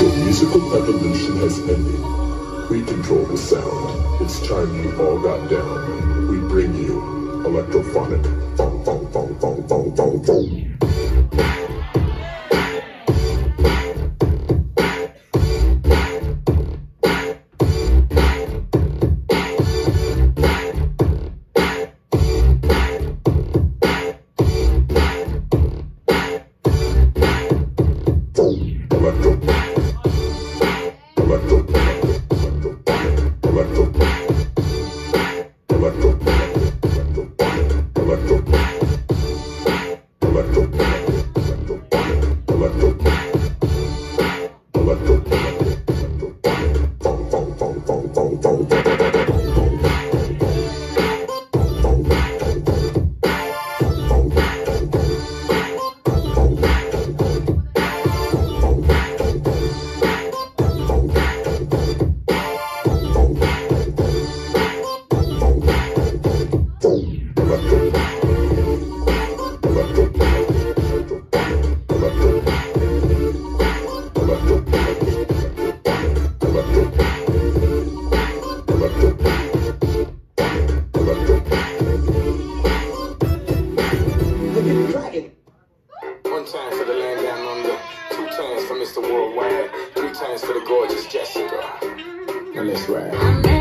Your musical evolution has ended. We control the sound. It's time you all got down. We bring you electrophonic. One time for the land down under, two times for Mr. Worldwide, three times for the gorgeous Jessica. Now let's ride.